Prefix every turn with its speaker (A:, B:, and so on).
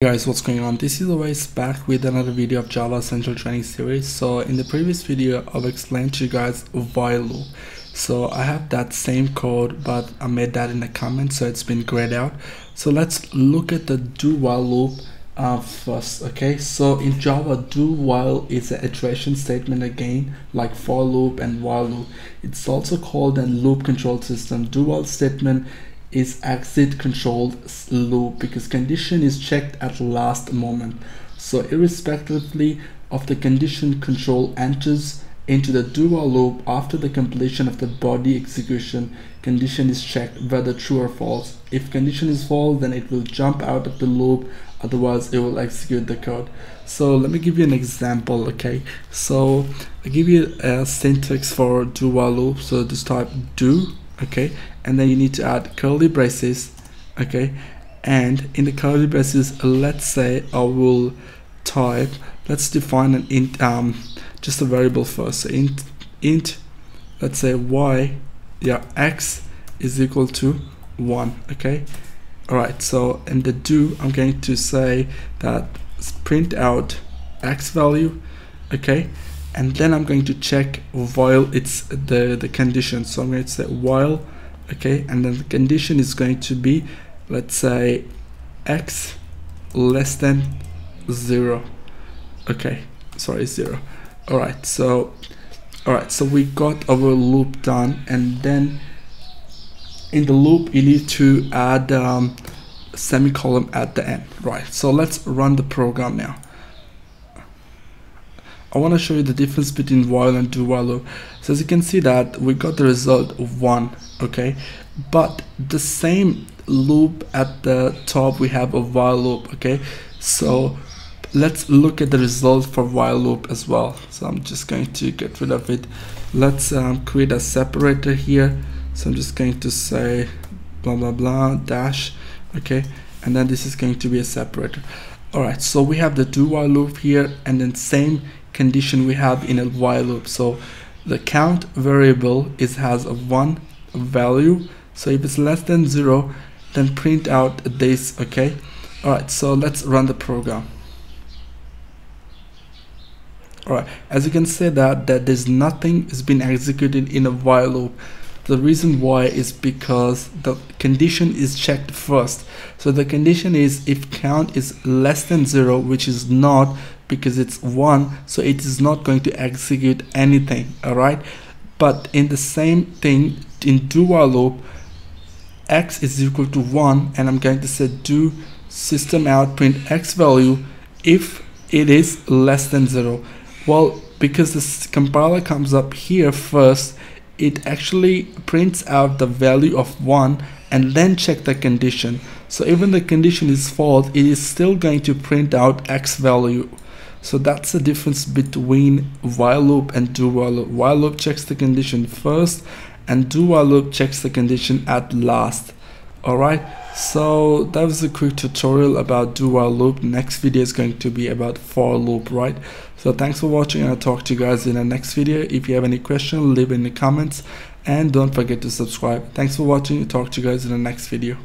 A: Hey guys what's going on? This is Awais back with another video of java central training series. So in the previous video i've explained to you guys while loop. So i have that same code but i made that in the comments so it's been grayed out. So let's look at the do while loop uh, first okay? So in java do while is an iteration statement again like for loop and while loop. It's also called a loop control system. Do while statement is exit controlled loop because condition is checked at last moment. So irrespectively of the condition control enters into the do while loop after the completion of the body execution condition is checked whether true or false. If condition is false then it will jump out of the loop otherwise it will execute the code. So let me give you an example okay? So i give you a syntax for do while loop so just type do okay? And then you need to add curly braces okay? And in the curly braces let's say I will type let's define an int um just a variable first. So int int let's say y yeah x is equal to 1 okay? Alright so in the do I'm going to say that print out x value okay and then I'm going to check while it's the the condition. So I'm going to say while okay and then the condition is going to be let's say x less than zero. Okay sorry zero. All right so all right so we got our loop done and then in the loop you need to add um, semicolon at the end. Right so let's run the program now I want to show you the difference between while and do while loop. So as you can see that we got the result of one, okay? But the same loop at the top we have a while loop, okay? So let's look at the result for while loop as well. So I'm just going to get rid of it. Let's um, create a separator here. So I'm just going to say blah blah blah dash, okay? And then this is going to be a separator. All right, so we have the do while loop here and then same condition we have in a while loop. So the count variable is has a one value. So if it's less than zero then print out this okay? All right so let's run the program. All right as you can see that that there's nothing is being executed in a while loop. The reason why is because the condition is checked first. So the condition is if count is less than zero which is not because it's one so it is not going to execute anything all right but in the same thing in do while loop x is equal to 1 and I'm going to say do system out print x value if it is less than 0 well because this compiler comes up here first it actually prints out the value of 1 and then check the condition. So even the condition is false it is still going to print out x value so that's the difference between while loop and do while loop. While loop checks the condition first and do while loop checks the condition at last. Alright, so that was a quick tutorial about do while loop. Next video is going to be about for loop, right? So thanks for watching and I'll talk to you guys in the next video. If you have any question, leave in the comments and don't forget to subscribe. Thanks for watching. Talk to you guys in the next video.